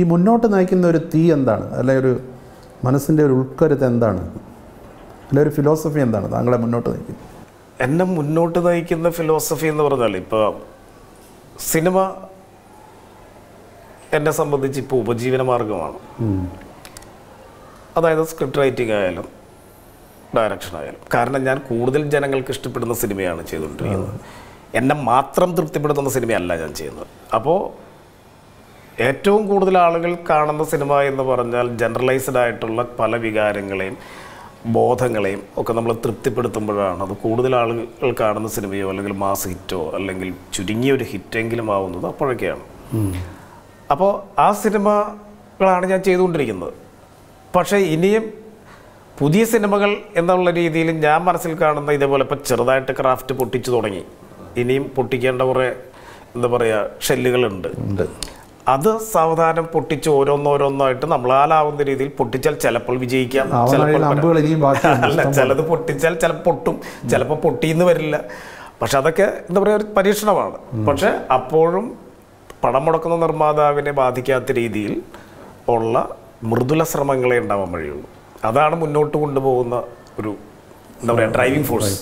ഈ മുന്നോട്ട് നയിക്കുന്ന ഒരു തീ എന്താണ്? അല്ലെ ഒരു മനസ്സിന്റെ ഒരു ഉൾക്കരുത്ത് എന്താണ്? അല്ലെ ഒരു ഫിലോസഫി എന്താണ് താങ്കളെ മുന്നോട്ട് നയിക്കുന്നത്? എന്നെ മുന്നോട്ട് നയിക്കുന്ന ഫിലോസഫി എന്ന് പറഞ്ഞാൽ ഇപ്പോൾ സിനിമ എന്നെ സംബന്ധിച്ച് ഇപ്പോൾ ഉപജീവന മാർഗമാണ്. അതായത് സ്ക്രിപ്റ്റ് റൈറ്റിംഗ് ആയാലും ഡയറക്ഷൻ ആയാലും. കാരണം ഞാൻ കൂടുതൽ ജനങ്ങൾക്ക് ഇഷ്ടപ്പെടുന്ന സിനിമയാണ് ചെയ്തുകൊണ്ടിരിക്കുന്നത്. എന്നെ മാത്രം തൃപ്തിപ്പെടുത്തുന്ന സിനിമയല്ല ഞാൻ ചെയ്യുന്നത്. അപ്പോൾ ഏറ്റവും കൂടുതൽ ആളുകൾ കാണുന്ന സിനിമ എന്ന് പറഞ്ഞാൽ ജനറലൈസ്ഡ് ആയിട്ടുള്ള പല വികാരങ്ങളെയും ബോധങ്ങളെയും ഒക്കെ നമ്മൾ തൃപ്തിപ്പെടുത്തുമ്പോഴാണ് അത് കൂടുതൽ ആളുകൾ കാണുന്ന സിനിമയോ അല്ലെങ്കിൽ മാസ് ഹിറ്റോ അല്ലെങ്കിൽ ചുരുങ്ങിയ ഒരു ഹിറ്റെങ്കിലും ആവുന്നത് അപ്പോഴൊക്കെയാണ്. അപ്പോൾ ആ സിനിമകളാണ് ഞാൻ ചെയ്തുകൊണ്ടിരിക്കുന്നത്. പക്ഷേ ഇനിയും പുതിയ സിനിമകൾ എന്നുള്ള രീതിയിൽ ഞാൻ മനസ്സിൽ കാണുന്ന ഇതേപോലെ ഇപ്പോൾ ചെറുതായിട്ട് ക്രാഫ്റ്റ് പൊട്ടിച്ചു തുടങ്ങി. ഇനിയും പൊട്ടിക്കേണ്ട കുറേ എന്താ പറയുക ഷെല്ലുകളുണ്ട്. അത് സാവധാനം പൊട്ടിച്ച് ഓരോന്നോരോന്നായിട്ട് നമ്മളാലാവുന്ന രീതിയിൽ പൊട്ടിച്ചാൽ ചിലപ്പോൾ വിജയിക്കാം. ചിലപ്പോൾ അല്ല ചിലത് പൊട്ടിച്ചാൽ ചിലപ്പോൾ പൊട്ടും. ചിലപ്പോൾ പൊട്ടിയെന്ന് വരില്ല. പക്ഷെ അതൊക്കെ എന്താ പറയുക ഒരു പരീക്ഷണമാണ്. പക്ഷെ അപ്പോഴും പണം മുടക്കുന്ന നിർമ്മാതാവിനെ ബാധിക്കാത്ത രീതിയിൽ ഉള്ള മൃദുല ശ്രമങ്ങളെ ഉണ്ടാവാൻ വഴിയുള്ളൂ. അതാണ് മുന്നോട്ട് കൊണ്ടുപോകുന്ന ഒരു എന്താ പറയുക ഡ്രൈവിംഗ് ഫോഴ്സ്